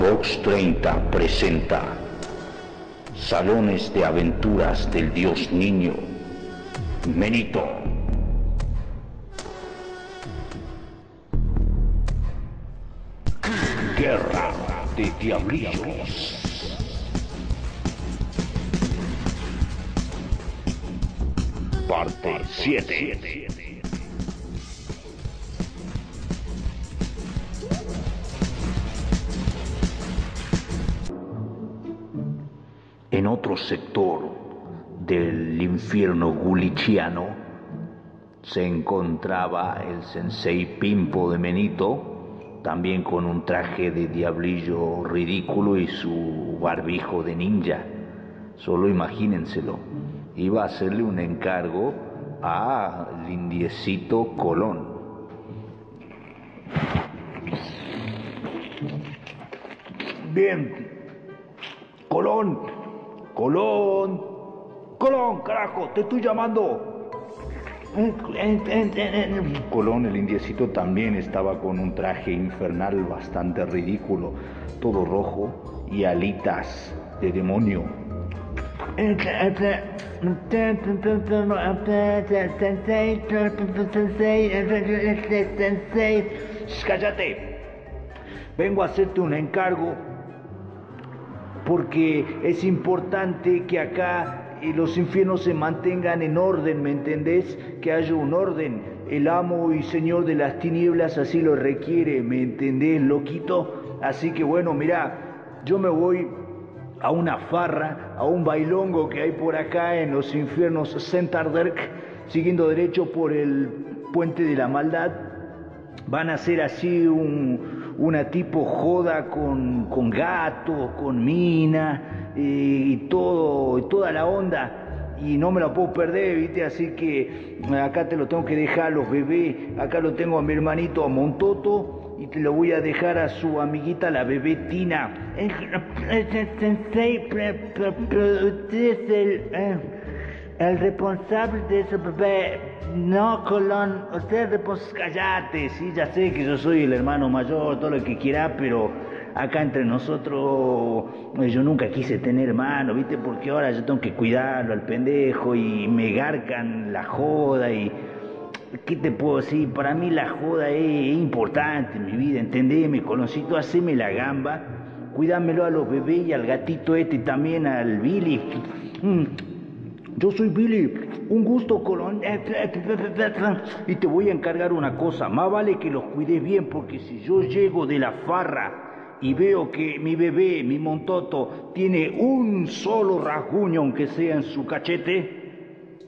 Vox 30 presenta Salones de Aventuras del Dios Niño. Menito. Guerra de Diablillos. Parte 7. En otro sector del infierno gulichiano se encontraba el sensei Pimpo de Menito, también con un traje de diablillo ridículo y su barbijo de ninja. Solo imagínenselo. Iba a hacerle un encargo a Lindiecito Colón. Bien, Colón, Colón, Colón, carajo, te estoy llamando. Colón, el indiecito, también estaba con un traje infernal bastante ridículo, todo rojo y alitas de demonio. Cállate. Vengo a hacerte un encargo porque es importante que acá eh, los infiernos se mantengan en orden, ¿me entendés? Que haya un orden. El amo y señor de las tinieblas así lo requiere, ¿me entendés, loquito? Así que bueno, mira, yo me voy a una farra, a un bailongo que hay por acá en los infiernos Centarderk, siguiendo derecho por el puente de la maldad. Van a hacer así un, una tipo joda con, con gatos, con mina eh, y todo, toda la onda. Y no me la puedo perder, ¿viste? Así que acá te lo tengo que dejar a los bebés. Acá lo tengo a mi hermanito, a Montoto. Y te lo voy a dejar a su amiguita, la bebé Tina. El responsable de ese bebé. No, Colón, usted después callate, sí, ya sé que yo soy el hermano mayor, todo lo que quiera, pero acá entre nosotros yo nunca quise tener hermano, ¿viste? Porque ahora yo tengo que cuidarlo al pendejo y me garcan la joda y... ¿Qué te puedo decir? Para mí la joda es, importante en mi vida, entendeme, Coloncito, haceme la gamba, cuídamelo a los bebés y al gatito este también al Billy. Yo soy Billy, un gusto, Colón. Y te voy a encargar una cosa, más vale que los cuides bien, porque si yo llego de la farra y veo que mi bebé, mi montoto, tiene un solo rasguño, aunque sea en su cachete,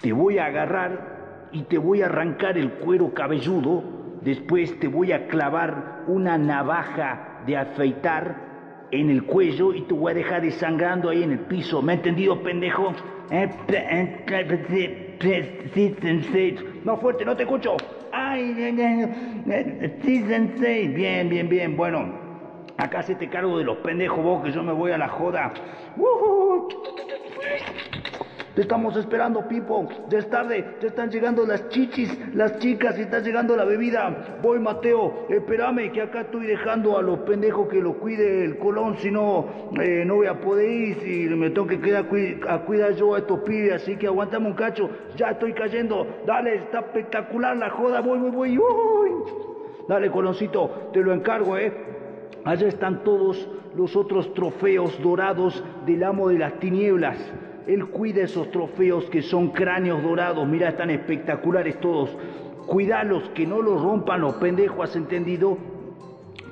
te voy a agarrar y te voy a arrancar el cuero cabelludo, después te voy a clavar una navaja de afeitar en el cuello y te voy a dejar desangrando ahí en el piso. ¿Me ha entendido, pendejo? Sí, sensei. Más fuerte, no te escucho. Ay, sí, sensei. Bien, bien, bien. Bueno, acá se te cargo de los pendejos vos que yo me voy a la joda. Te estamos esperando, Pipo. Ya es tarde, ya están llegando las chichis, las chicas, y está llegando la bebida. Voy, Mateo, espérame, que acá estoy dejando a los pendejos que lo cuide el colón, si no, eh, no voy a poder ir, si me tengo que quedar a cuidar yo a estos pibes, así que aguantame un cacho, ya estoy cayendo. Dale, está espectacular la joda, voy, voy, voy. Uy. Dale, coloncito, te lo encargo, ¿eh? Allá están todos los otros trofeos dorados del amo de las tinieblas. Él cuida esos trofeos que son cráneos dorados, mira, están espectaculares todos. Cuidalos, que no los rompan los pendejos, ¿has entendido?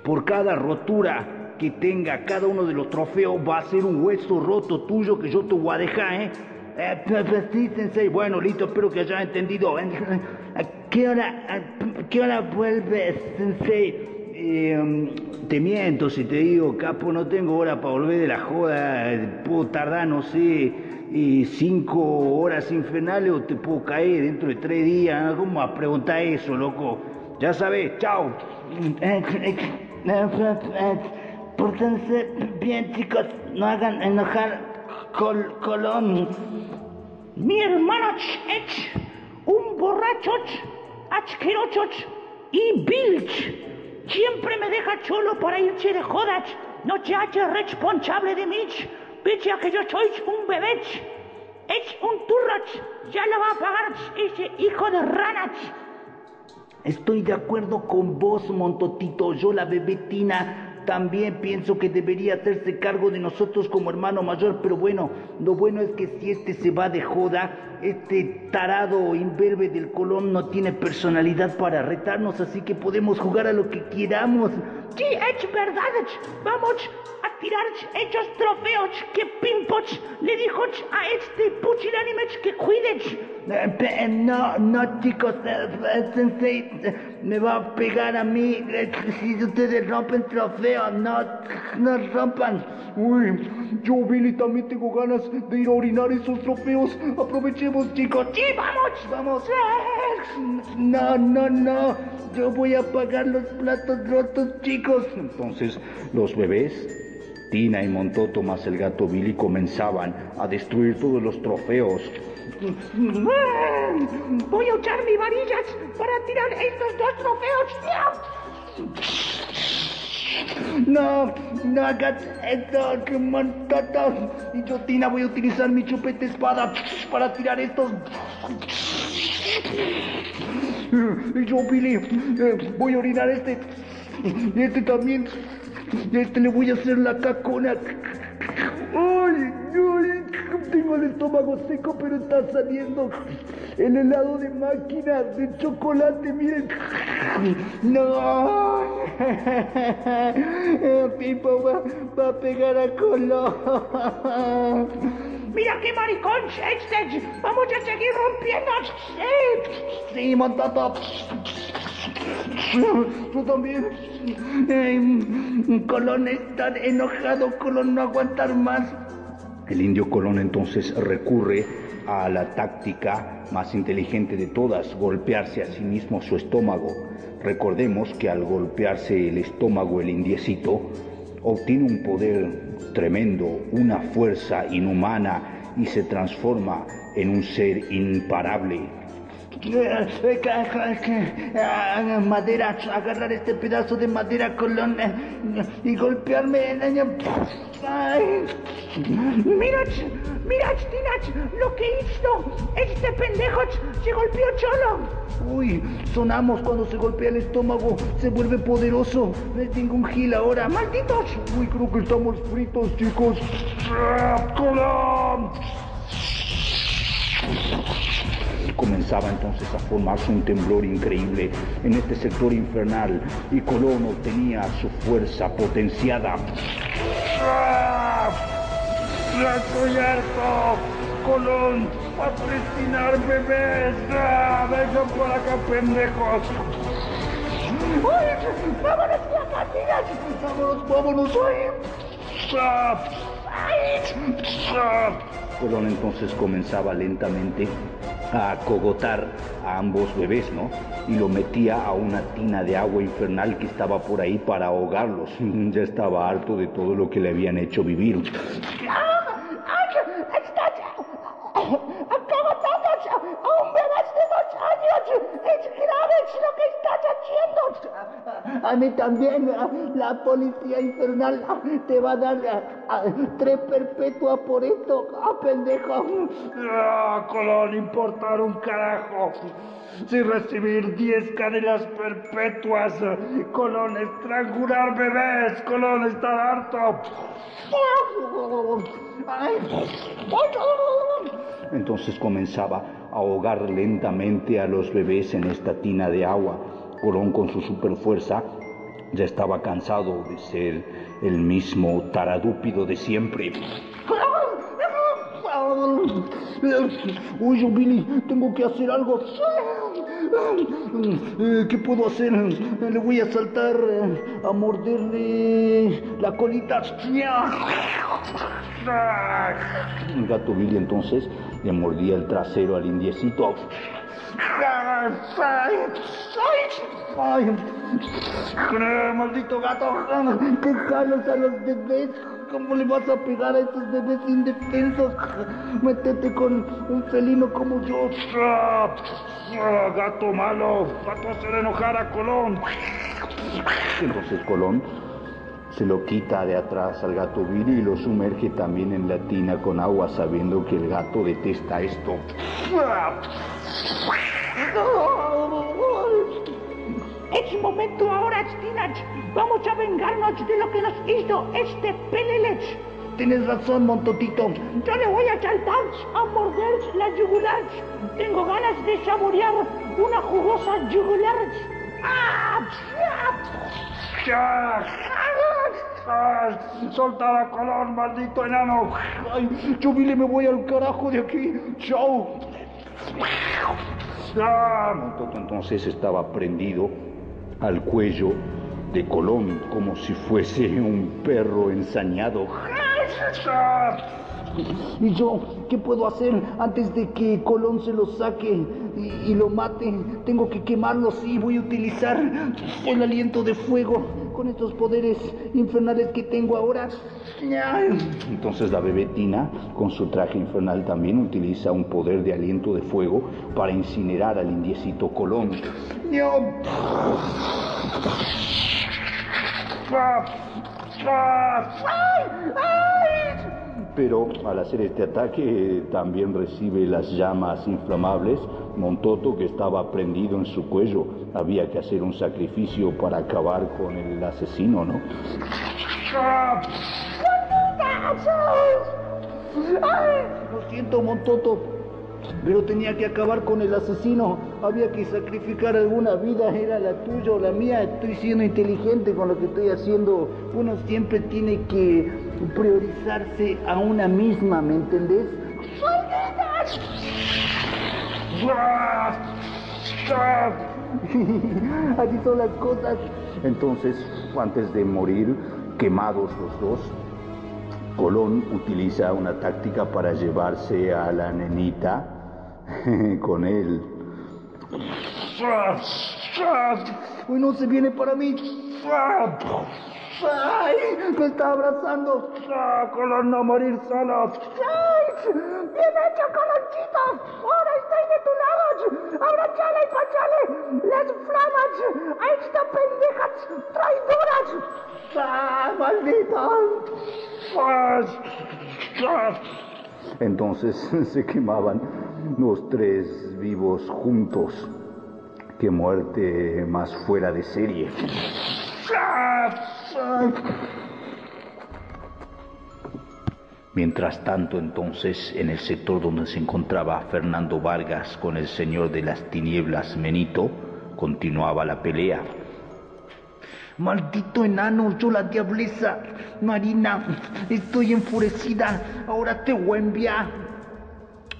Por cada rotura que tenga cada uno de los trofeos va a ser un hueso roto tuyo que yo te voy a dejar, ¿eh? eh. Bueno, listo, espero que hayas entendido. ¿A qué hora, a qué hora vuelve, sensei? Eh, te miento si te digo, capo, no tengo hora para volver de la joda, puedo tardar, no sé, y cinco horas infernales o te puedo caer dentro de tres días. ¿Cómo a preguntar eso, loco? Ya sabes, chao. Pórtense bien, chicos, no hagan enojar col Colón. Mi hermano Ch, un borracho asqueroso y bilch. Siempre me deja cholo para irse de jodas. No se hace responsable de mí. Pese a que yo soy un bebé. Es un turrach. Ya lo va a pagar ese hijo de ranas. Estoy de acuerdo con vos, Montotito. Yo, la bebetina, también pienso que debería hacerse cargo de nosotros como hermano mayor, pero bueno, lo bueno es que si este se va de joda, este tarado imberbe del Colón no tiene personalidad para retarnos, así que podemos jugar a lo que queramos. Sí, es verdad. Vamos a tirar esos trofeos que Pimpoch le dijo a este pusilánime que cuides. Eh, no, no, chicos, eh, Sensei, me va a pegar a mí si ustedes rompen trofeos, no, no rompan. Uy, yo, Billy, también tengo ganas de ir a orinar esos trofeos. Aprovechemos, chicos. Sí, vamos, vamos. No, no, no. Yo voy a pagar los platos rotos, chicos. Entonces, los bebés Tina y Montoto más el gato Billy comenzaban a destruir todos los trofeos. Voy a usar mis varillas para tirar estos dos trofeos. No, no hagas eso, Montoto. Y yo, Tina, voy a utilizar mi chupete espada para tirar estos. Y yo, Billy, eh, voy a orinar este. Y este también. Este le voy a hacer la cacona. ¡Ay! ¡Ay! Tengo el estómago seco, pero está saliendo el helado de máquina de chocolate, miren. ¡No! Pipo va, va a pegar a Colón. ¡Mira qué maricón este! ¡Vamos a seguir rompiendo! ¡Sí! ¡Sí, Montato! Tú también. Colón está enojado, Colón no aguantar más. El indio Colón entonces recurre a la táctica más inteligente de todas, golpearse a sí mismo su estómago. Recordemos que al golpearse el estómago el indiecito obtiene un poder tremendo, una fuerza inhumana y se transforma en un ser imparable madera, agarrar este pedazo de madera colón y golpearme. Ay. Mirad, mirad, Tinach, lo que hizo este pendejo se golpeó solo. Uy, sonamos cuando se golpea el estómago, se vuelve poderoso. No es ningún gil ahora, malditos. Uy, creo que estamos fritos, chicos. ¡Colón! Comenzaba entonces a formarse un temblor increíble en este sector infernal y Colón obtenía su fuerza potenciada. ¡Estoy harto! ¡Colón! ¡A bebés! ¡Ah! ¡Vengan por acá, pendejos! ¡Uy! ¡Vámonos de acá, tías! ¡Vámonos, vámonos! ¡Ah! Entonces comenzaba lentamente a cogotar a ambos bebés, ¿no? Y lo metía a una tina de agua infernal que estaba por ahí para ahogarlos. ya estaba harto de todo lo que le habían hecho vivir. a un bebé de dos años. Es grave lo que estás haciendo. A mí también, la policía infernal te va a dar tres perpetuas por esto, ¡ah, pendejo! ¡Ah, Colón, importar un carajo! Si recibir diez cadenas perpetuas, Colón, estrangular bebés, Colón, estar harto. Entonces comenzaba a ahogar lentamente a los bebés en esta tina de agua. Colón con su superfuerza ya estaba cansado de ser el mismo taradúpido de siempre. Oye, Billy, tengo que hacer algo. ¿Qué puedo hacer? Le voy a saltar a morderle la colita. El gato Billy entonces le mordía el trasero al indiecito. ¡Maldito gato! ¡Que jalas a los bebés! ¿Cómo le vas a pegar a estos bebés indefensos? Métete con un felino como yo. ¡Gato malo! ¡Gato hacer enojar a Colón! Entonces Colón se lo quita de atrás al gato Viri y lo sumerge también en la tina con agua, sabiendo que el gato detesta esto. Es momento ahora, Stinach. Vamos a vengarnos de lo que nos hizo este Pelelech. Tienes razón, Montotito. Yo le voy a saltar a morder la yugular. Tengo ganas de saborear una jugosa yugular. ¡Ah! ¡Ah! ¡Solta la color, maldito enano! ¡Ay, yo Billy, me voy al carajo de aquí! ¡Chao! ¡Ah! Montoto entonces estaba prendido al cuello de Colón como si fuese un perro ensañado. ¿Y yo qué puedo hacer antes de que Colón se lo saque y, y lo mate? Tengo que quemarlo, sí, voy a utilizar el aliento de fuego con estos poderes infernales que tengo ahora. Entonces la bebetina, con su traje infernal, también utiliza un poder de aliento de fuego para incinerar al indiecito Colón. Pero al hacer este ataque también recibe las llamas inflamables. Montoto, que estaba prendido en su cuello, había que hacer un sacrificio para acabar con el asesino, ¿no? Lo siento, Montoto, pero tenía que acabar con el asesino. Había que sacrificar alguna vida, era la tuya o la mía. Estoy siendo inteligente con lo que estoy haciendo. Uno siempre tiene que priorizarse a una misma, ¿me entendés? Así son las cosas. Entonces, antes de morir, quemados los dos, Colón utiliza una táctica para llevarse a la nenita con él. Uy, no se viene para mí. ¡Ay! Me está abrazando. Colón a morir solo. ¡Ay! ¡Bien hecho, Colonchito! ¡Ahora estoy de tu lado! ¡Abrachale y pachale! ¡Las flamas! ¡A esta pendejas traidoras! ¡Ah, maldita! Entonces se quemaban los tres vivos juntos. Qué muerte más fuera de serie. Mientras tanto, entonces, en el sector donde se encontraba Fernando Vargas con el señor de las tinieblas Menito, continuaba la pelea. Maldito enano, yo la diableza. Marina, estoy enfurecida. Ahora te voy a enviar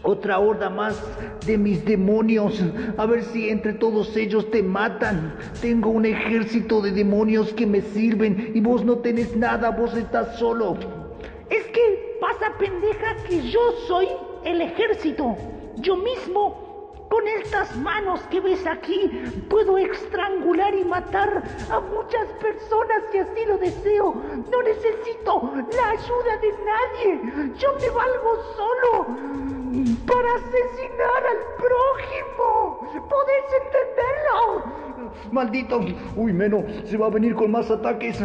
otra horda más de mis demonios. A ver si entre todos ellos te matan. Tengo un ejército de demonios que me sirven y vos no tenés nada, vos estás solo. Es que pasa pendeja que yo soy el ejército. Yo mismo con estas manos que ves aquí puedo estrangular y matar a muchas personas si así lo deseo. No necesito la ayuda de nadie. Yo me valgo solo para asesinar al prójimo. ¿Podés entenderlo? Maldito. Uy, Meno, se va a venir con más ataques.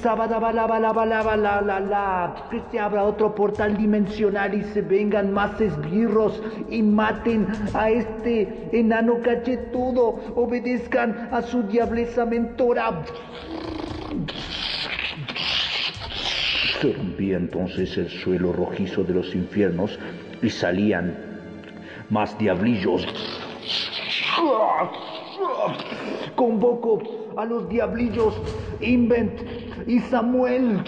Sábada, bala, bala, bala, bala, la, la. Que se abra otro portal dimensional y se vengan más esbirros y maten a este enano cachetudo. Obedezcan a su diableza mentora. Se rompía entonces el suelo rojizo de los infiernos y salían más diablillos. Convoco a los diablillos Invent y Samuel.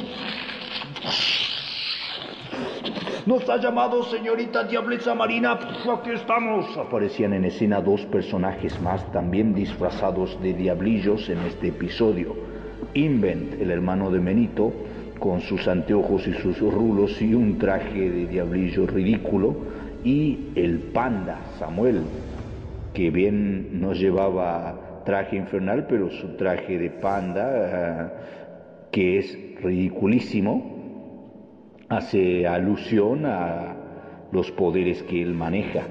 Nos ha llamado señorita Diableza Marina. Aquí estamos. Aparecían en escena dos personajes más, también disfrazados de diablillos en este episodio. Invent, el hermano de Menito, con sus anteojos y sus rulos y un traje de diablillo ridículo, y el panda, Samuel, que bien no llevaba traje infernal, pero su traje de panda, uh, que es ridiculísimo, hace alusión a los poderes que él maneja.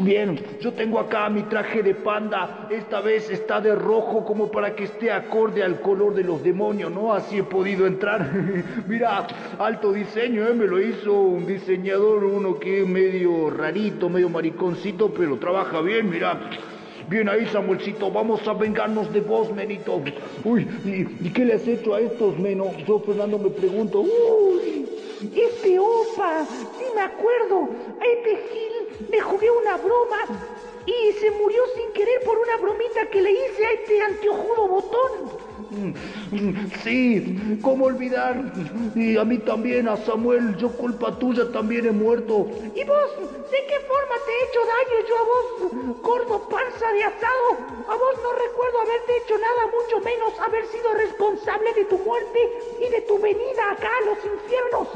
Bien, yo tengo acá mi traje de panda. Esta vez está de rojo como para que esté acorde al color de los demonios, ¿no? Así he podido entrar. Mira, alto diseño, ¿eh? Me lo hizo un diseñador, uno que es medio rarito, medio mariconcito, pero trabaja bien, mira. Bien ahí, Samuelcito, vamos a vengarnos de vos, menito. Uy, ¿y, qué le has hecho a estos, meno? Yo, Fernando, me pregunto. Uy, este opa, sí me acuerdo. A este Gil le jugué una broma y se murió sin querer por una bromita que le hice a este anteojudo botón. Sí, ¿cómo olvidar? Y a mí también, a Samuel, yo culpa tuya también he muerto. ¿Y vos? ¿De qué forma te he hecho daño yo a vos, gordo panza de asado? A vos no recuerdo haberte hecho nada, mucho menos haber sido responsable de tu muerte y de tu venida acá a los infiernos.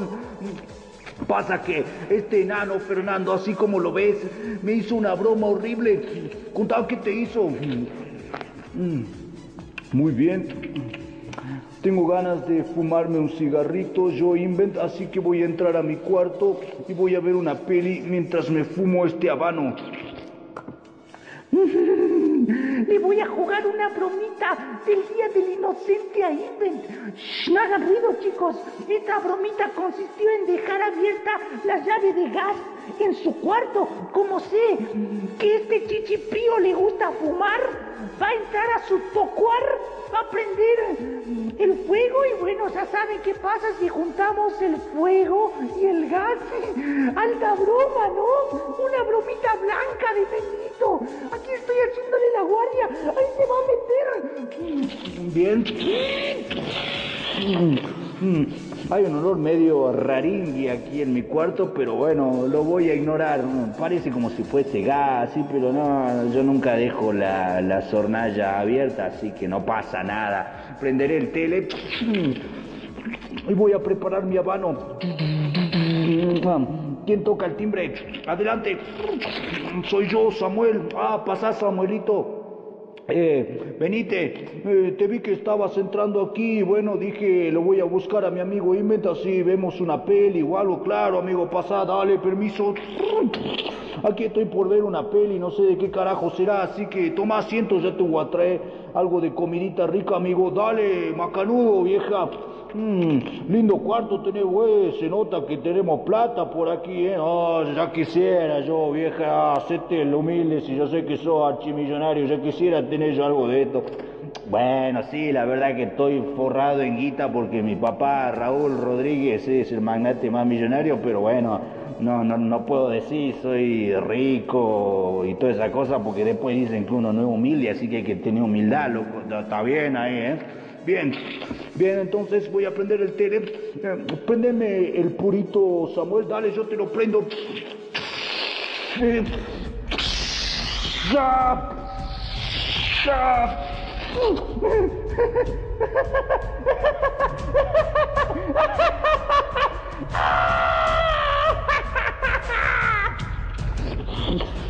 Pasa que este enano Fernando, así como lo ves, me hizo una broma horrible. Contado qué te hizo. Muy bien. Tengo ganas de fumarme un cigarrito, yo invent, así que voy a entrar a mi cuarto y voy a ver una peli mientras me fumo este habano. Le voy a jugar una bromita del día del inocente a Invent. no hagan ruido, chicos. Esta bromita consistió en dejar abierta la llave de gas en su cuarto. Como sé que este chichipío le gusta fumar, va a entrar a su tocuar, va a prender el fuego y bueno, ya saben qué pasa si juntamos el fuego y el gas. Alta broma, ¿no? Una bromita blanca de Benito. Aquí estoy haciéndole la guardia. Ahí se va a meter. Bien. Hay un olor medio raringui aquí en mi cuarto, pero bueno, lo voy a ignorar. Parece como si fuese gas, sí, pero no, yo nunca dejo la, la sornalla abierta, así que no pasa nada. Prenderé el tele y voy a preparar mi habano. ¿Quién toca el timbre? Adelante. Soy yo, Samuel. Ah, pasa, Samuelito. Eh, Benite, eh, te vi que estabas entrando aquí, bueno, dije, lo voy a buscar a mi amigo Inventa, si vemos una peli o algo, claro, amigo, pasa, dale, permiso. Aquí estoy por ver una peli, no sé de qué carajo será, así que toma asiento, ya te voy a traer algo de comidita rica, amigo, dale, macanudo, vieja. Mm, lindo cuarto tenés, güey. Se nota que tenemos plata por aquí, ¿eh? Oh, ya quisiera yo, vieja, hacete el humilde si yo sé que sos archimillonario. Ya quisiera tener yo algo de esto. Bueno, sí, la verdad que estoy forrado en guita porque mi papá Raúl Rodríguez es el magnate más millonario, pero bueno, no, no, no puedo decir soy rico y toda esa cosa porque después dicen que uno no es humilde, así que hay que tener humildad, loco. Está bien ahí, ¿eh? Bien, bien, entonces voy a prender el tele. Eh, préndeme el purito, Samuel, dale, yo te lo prendo.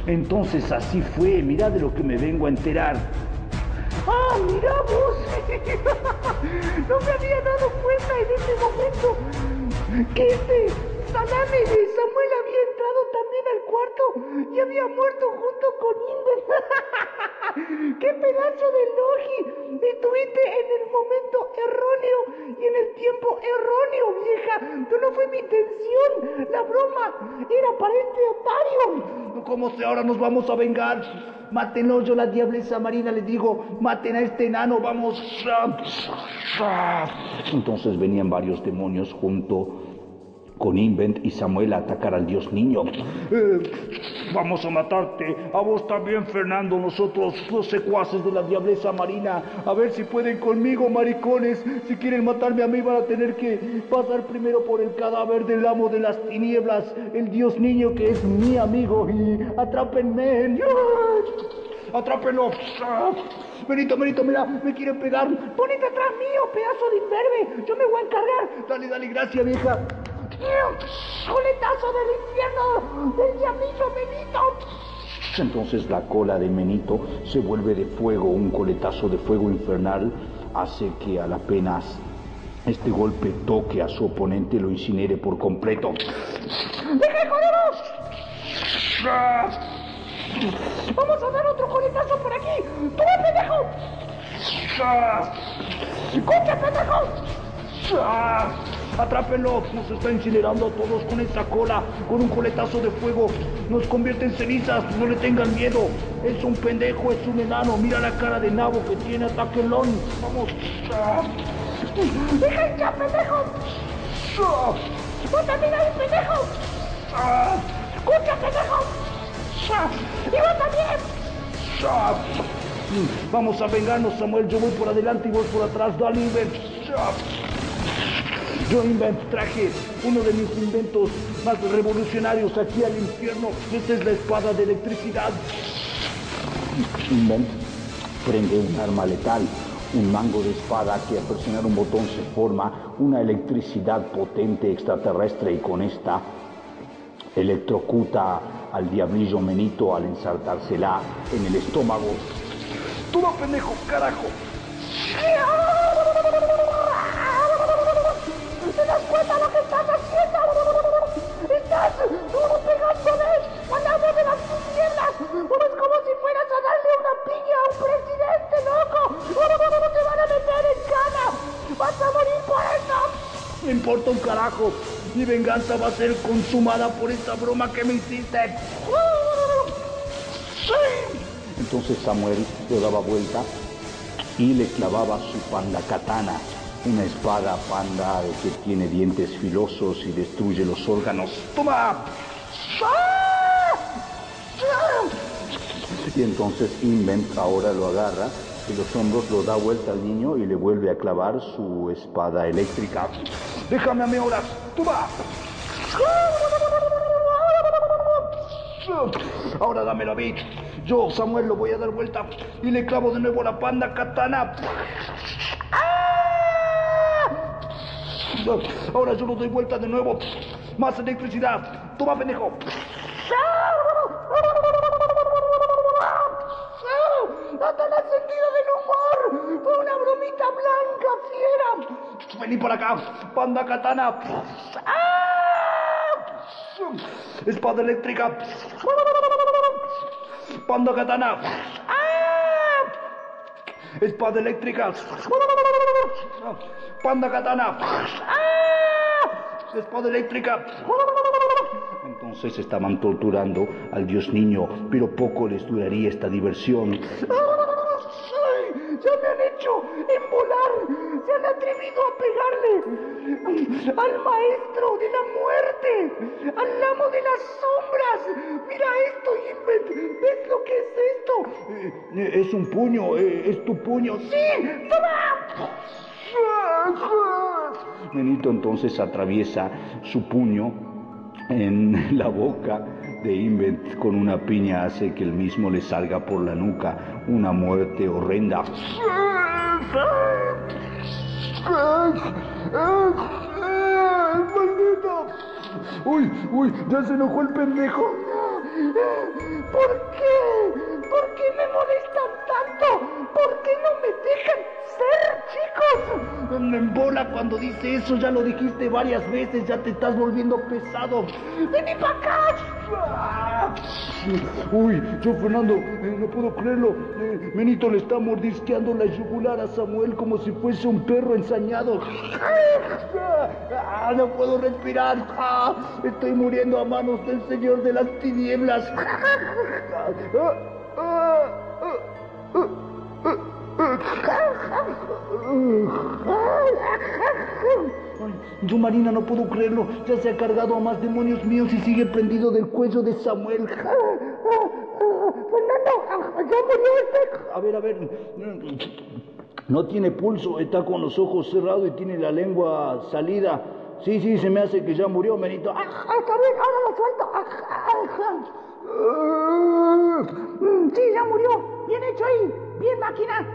Entonces así fue, mira de lo que me vengo a enterar. ¡Ah, mira vos! no me había dado cuenta en ese momento que este salame de Samuel había entrado también al cuarto y había muerto junto con Inder. ¡Qué pedazo de logi! Estuviste en el momento erróneo y en el tiempo erróneo, vieja. No, no fue mi intención. La broma era para este otario. ¿Cómo se ahora nos vamos a vengar? Mátenlo, yo la diableza marina les digo, maten a este enano, vamos. Entonces venían varios demonios junto con Invent y Samuel atacar al dios niño. Eh, vamos a matarte, a vos también, Fernando, nosotros, los secuaces de la diableza marina, a ver si pueden conmigo, maricones. Si quieren matarme a mí, van a tener que pasar primero por el cadáver del amo de las tinieblas, el dios niño que es mi amigo, y atrápenme. ¡Atrápenlo! Benito, Benito, mira, me quieren pegar. Ponete atrás mío, pedazo de imberbe. Yo me voy a encargar. Dale, dale, gracias, vieja. ¡Coletazo del infierno! ¡Del diablillo Menito! Entonces la cola de Menito se vuelve de fuego, un coletazo de fuego infernal hace que a la apenas este golpe toque a su oponente lo incinere por completo. ¡Deja de joderos! Vamos a dar otro coletazo por aquí. ¡Toma, pendejo! ¡Escucha, pendejo! ¡Atrápenlo! Nos está incinerando a todos con esta cola, con un coletazo de fuego. Nos convierte en cenizas, no le tengan miedo. Es un pendejo, es un enano. Mira la cara de nabo que tiene, ataquenlo. Vamos. ¡Deja ya, pendejo! ¡Vos también ahí, pendejo! ¡Escucha, pendejo! ¡Y vos también! Vamos a vengarnos, Samuel. Yo voy por adelante y vos por atrás. Dale, Invent. Yo, Invent, traje uno de mis inventos más revolucionarios aquí al infierno. Esta es la espada de electricidad. Invent prende un arma letal, un mango de espada que al presionar un botón se forma una electricidad potente extraterrestre y con esta electrocuta al diablillo Menito al ensartársela en el estómago. ¡Toma, pendejo, carajo! Un carajo. Mi venganza va a ser consumada por esta broma que me hiciste. Entonces Samuel lo daba vuelta y le clavaba su panda katana, una espada panda que tiene dientes filosos y destruye los órganos. ¡Toma! Y entonces Invent ahora lo agarra y los hombros lo da vuelta al niño y le vuelve a clavar su espada eléctrica. ¡Déjame a mí ahora! ¡Toma! Ahora dámelo a mí. Yo, Samuel, lo voy a dar vuelta y le clavo de nuevo la panda katana. Ahora yo lo doy vuelta de nuevo. Más electricidad. Toma, pendejo. ¡Hasta el sentido del humor! ¡Fue una bromita blanca, fiera! Vení por acá. Panda katana. Espada eléctrica. Panda katana. Espada eléctrica. Panda katana. Espada eléctrica. Entonces estaban torturando al dios niño, pero poco les duraría esta diversión. ¡Ay! ¡Ya me han hecho embolar! ¡Se han atrevido ¡Al maestro de la muerte! ¡Al amo de las sombras! ¡Mira esto, Invent! ¿Ves lo que es esto? Eh, es un puño, eh, es tu puño. ¡Sí! ¡Toma! Benito entonces atraviesa su puño en la boca de Invent con una piña hace que el mismo le salga por la nuca una muerte horrenda. ¡Maldito! ¡Uy, uy! ¡Ya se enojó el pendejo! ¿Por qué? ¿Por qué me molestan tanto? ¿Por qué no me dejan ser, chicos? Me embola cuando dice eso, ya lo dijiste varias veces, ya te estás volviendo pesado. ¡Vení para acá! Uy, yo Fernando, eh, no puedo creerlo. Eh, Benito le está mordisqueando la yugular a Samuel como si fuese un perro ensañado. Ah, no puedo respirar. Ah, estoy muriendo a manos del Señor de las tinieblas. Ah, yo, Marina, no puedo creerlo. Ya se ha cargado a más demonios míos y sigue prendido del cuello de Samuel. Fernando, ya murió este. A ver, a ver. No tiene pulso, está con los ojos cerrados y tiene la lengua salida. Sí, sí, se me hace que ya murió, Benito. Ah, está bien, ahora lo suelto. Ah, Sí, ya murió. Bien hecho ahí. Bien, máquina.